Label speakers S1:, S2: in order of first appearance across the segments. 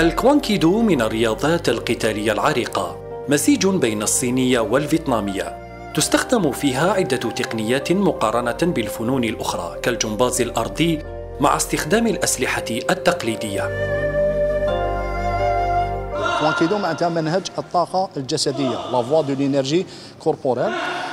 S1: الكوانكيدو من الرياضات القتالية العريقة مزيج بين الصينية والفيتنامية. تستخدم فيها عدة تقنيات مقارنة بالفنون الأخرى كالجمباز الأرضي مع استخدام الأسلحة التقليدية.
S2: كوانكيدو معناتها منهج الطاقة الجسدية la voie de l'énergie corporelle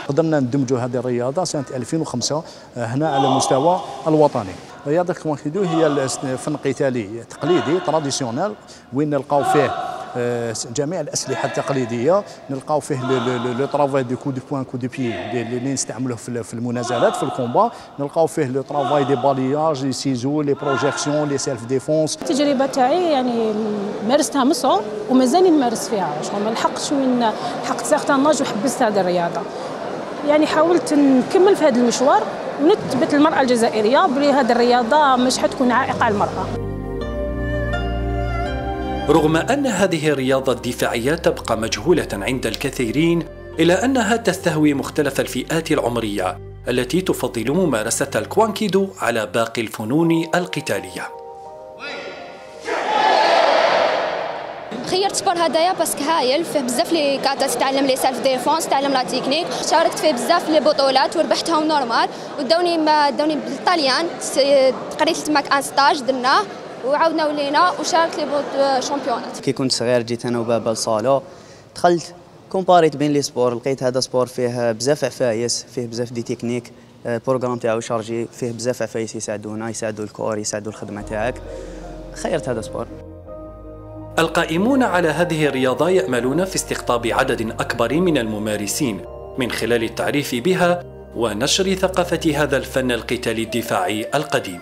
S2: قدرنا ندمجوا هذه الرياضة سنة 2005 هنا على المستوى الوطني. رياضة كوانكيدو هي فن قتالي تقليدي traditionnel وين نلقاو فيه آه، جميع الأسلحة التقليدية نلقاو فيه le travail de coups de poing coups de pied اللي نستعملوه في المنازلات في ال combat. نلقاو فيه le travail des balayages les ciseaux les projections les self-défense
S3: التجربة تاعي يعني مارستها من الصغر ومازالني نمارس فيها. شغل ما لحقتش وين لحقت certain âge وحبست هذه الرياضة. يعني حاولت نكمل في هذا المشوار ونثبت المراه الجزائرية بلي هذه الرياضة مش حتكون عائقة على المرأة.
S1: رغم أن هذه الرياضة الدفاعية تبقى مجهولة عند الكثيرين إلا أنها تستهوي مختلف الفئات العمرية التي تفضل ممارسة الكوانكيدو على باقي الفنون القتالية.
S4: خيرت سبور هدايا باسكو هايل فيه بزاف لي كاتا تتعلم لي سيلف ديفونس تعلم لا تكنيك شاركت فيه بزاف لي بطولات وربحتهم نورمال وداوني داوني بالطاليان قريت تماك un stage درناه وعاودنا ولينا وشاركت les petits championnats.
S5: كي كنت صغير جيت أنا وبابا لصالو. دخلت كومباريت بين les sports لقيت هذا sport فيه بزاف عفايس فيه بزاف des techniques ال programme تاعو chargé فيه بزاف عفايس يساعدونا يساعدوا ال corps يساعدوا الخدمة تاعك. خيرت هذا sport
S1: القائمون على هذه الرياضة يأملون في استقطاب عدد أكبر من الممارسين من خلال التعريف بها ونشر ثقافة هذا الفن القتالي الدفاعي القديم.